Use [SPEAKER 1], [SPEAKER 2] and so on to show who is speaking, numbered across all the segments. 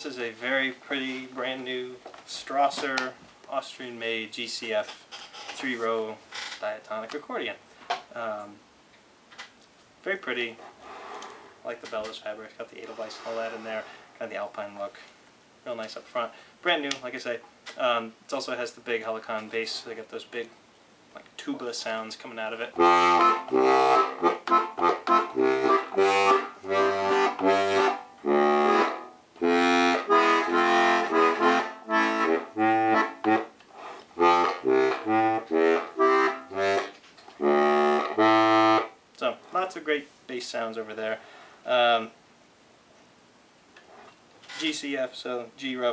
[SPEAKER 1] This is a very pretty brand new Strasser Austrian made GCF three row diatonic accordion. Um, very pretty. I like the bellows fabric, got the Edelweiss and all that in there, kind of the alpine look. Real nice up front. Brand new, like I say. Um, it also has the big Helikon bass, so they got those big like tuba sounds coming out of it. Lots of great bass sounds over there. Um, GCF, so G row.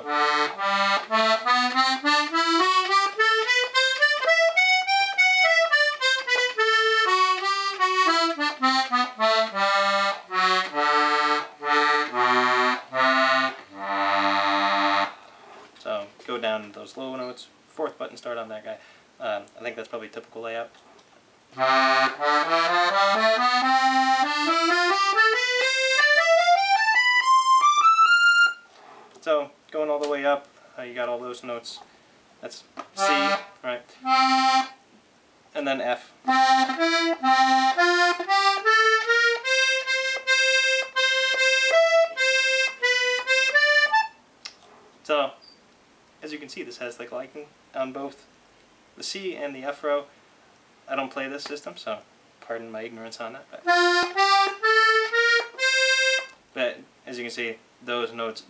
[SPEAKER 1] So go down those low notes. Fourth button start on that guy. Um, I think that's probably typical layout. So going all the way up, uh, you got all those notes. That's C, right? And then F. So, as you can see, this has like liking on both the C and the F row. I don't play this system, so pardon my ignorance on that. But, but as you can see, those notes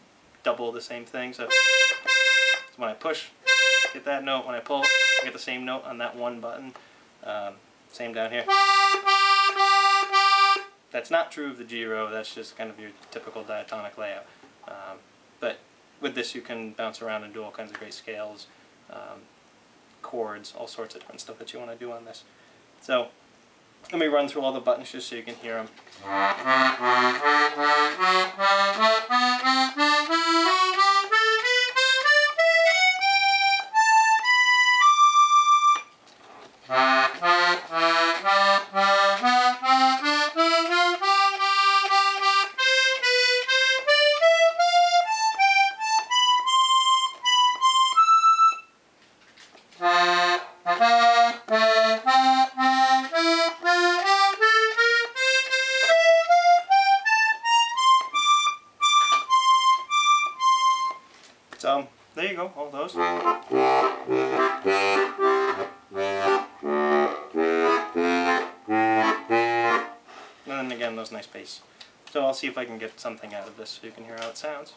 [SPEAKER 1] double the same thing. So, so when I push, get that note. When I pull, I get the same note on that one button. Um, same down here. That's not true of the G row. That's just kind of your typical diatonic layout. Um, but with this, you can bounce around and do all kinds of great scales, um, chords, all sorts of different stuff that you want to do on this. So let me run through all the buttons just so you can hear them. So there you go, all those. And then again, those nice bass. So I'll see if I can get something out of this so you can hear how it sounds.